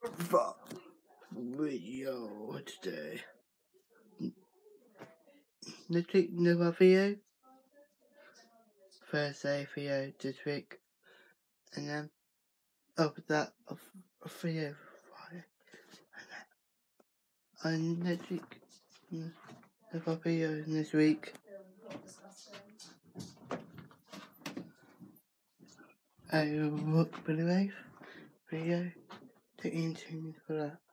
for video today. Next week, another video. Thursday video this week. And then after that, a, a video Friday. And, then, next week, mm, another video this week. I will look for the video. Take into for that.